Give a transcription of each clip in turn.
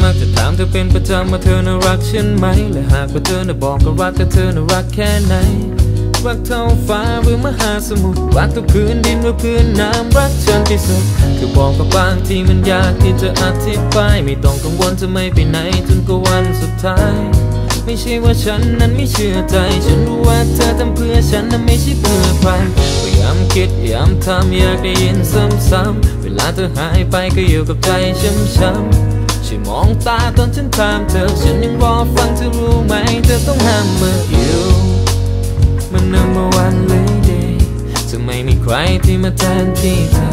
ำว่าเธอน่ารักฉันไหม และหากว่าเธอน่ะบอกก็รักแต่เธอน่ารักแค่ไหน รักเท่าฟ้าหรือมหาสมุทร รักทุกพื้นดินหรือพื้นน้ำรักฉันที่สุด คือบอกกับบางทีมันยากที่จะอธิบาย ไม่ต้องกังวลจะไม่ไปไหนจนกว่าวันสุดท้าย ไม่ใช่ว่าฉันนั้นไม่เชื่อใจ ฉันรู้ว่าเธอทำเพื่อฉันนั้นไม่ใช่เพื่อใครพยายามคิดพยายามทำอยากได้ยินซ้ำๆเวลาเธอหายไปก็อยู่กับใจช้ำๆ ช่วยมองตาตอนฉันถามเธอ ฉันยังรอฟังเธอรู้ไหม เธอต้องห้ามเมื่ออยู่มัน number one lady จะไม่มีใครที่มาแทนที่เธอ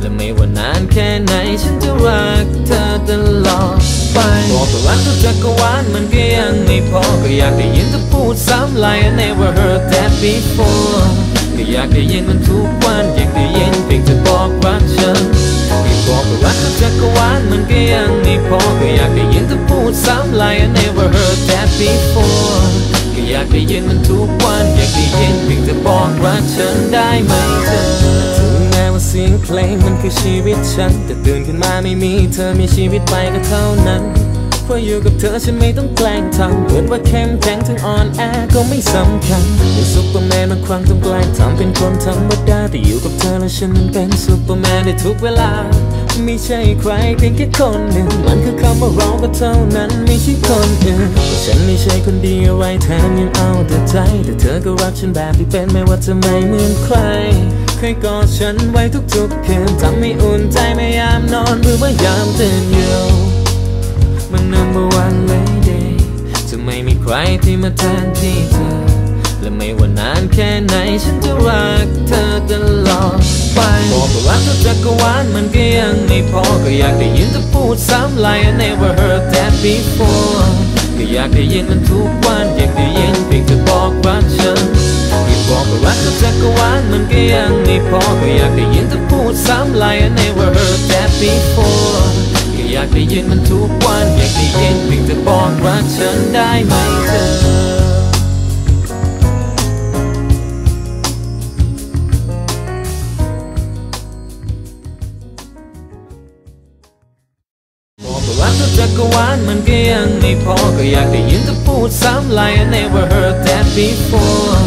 และไม่ว่านานแค่ไหน ฉันจะรักเธอตลอดไปบอกว่ารักทุกจักรวาลมันก็ยังไม่พอ ก็อยากได้ยินเธอพูดซ้ำ like I never heard that before ก็อยากได้ยินมันทุกวัน ก็อยากได้ยินเธอพูดซ้ำ like I never heard that before ก็อยากได้ยินมันทุกวัน อยากได้ยินเพียงเธอบอกรักฉันได้ไหมเธอถึงแม้ว่าเสียงเพลงมันคือชีวิตฉัน แต่ตื่นขึ้นมาไม่มีเธอมีชีวิตไปก็เท่านั้นเพราะอยู่กับเธอฉันไม่ต้องแกล้งทำเหมือนว่าเข้มแข็งถึงอ่อนแอก็ไม่สำคัญเป็นซุปเปอร์แมนบางครั้งต้องแกล้งทำเป็นคนธรรมดาแต่อยู่กับเธอแล้วฉันนั้นเป็นซุปเปอร์แมนในทุกเวลา ไม่ใช่ใครเพียงแค่คนหนึ่ง มันคือคำว่าเราก็เท่านั้นไม่ใช่คนอื่นฉันไม่ใช่คนดีอะไรแถมยังเอาแต่ใจ แต่เธอก็รักฉันแบบที่เป็นไม่ว่าจะไม่เหมือนใครเคยกอดฉันไว้ทุกๆคืนทำให้อุ่นใจไม่ยามนอนหรือว่ายามตื่นอยู่มัน number one lady จะไม่มีใครที่มาแทนที่เธอ และไม่ว่านานแค่ไหนฉันจะรักเธอตลอดไปบอกว่ารักทุกจักรวาลมันก็ยังไม่พอก็อยากได้ยินเธอพูดซ้ำ like I never heard that before ก็อยากได้ยินมันทุกวันอยากได้ยินเพียงเธอบอกรักฉันที่บอกว่ารักทุกจักรวาลมันก็ยังไม่พอก็อยากได้ยินเธอพูดซ้ำ like I never heard that before ก็อยากได้ยินมันทุกวันอยากได้ยินเพียงเธอบอกรักฉันได้ไหมเธอ รักทุกจักรวาลมันก็ยังไม่พอ ก็อยากได้ยินเธอพูดซ้ำ like I never heard that before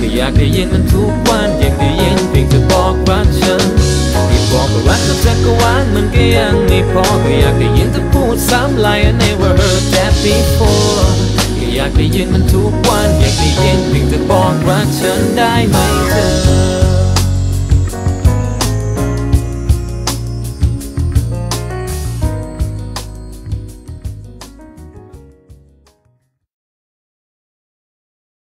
ก็อยากได้ยินมันทุกวันอยากได้ยินเพียงเธอบอกรักฉันที่บอกว่ารักทุกจักรวาลมันก็ยังไม่พอ ก็อยากได้ยินเธอพูดซ้ำ like I never heard that before ก็อยากได้ยินมันทุกวันอยากได้ยินเพียงเธอบอกรักฉันได้ไหม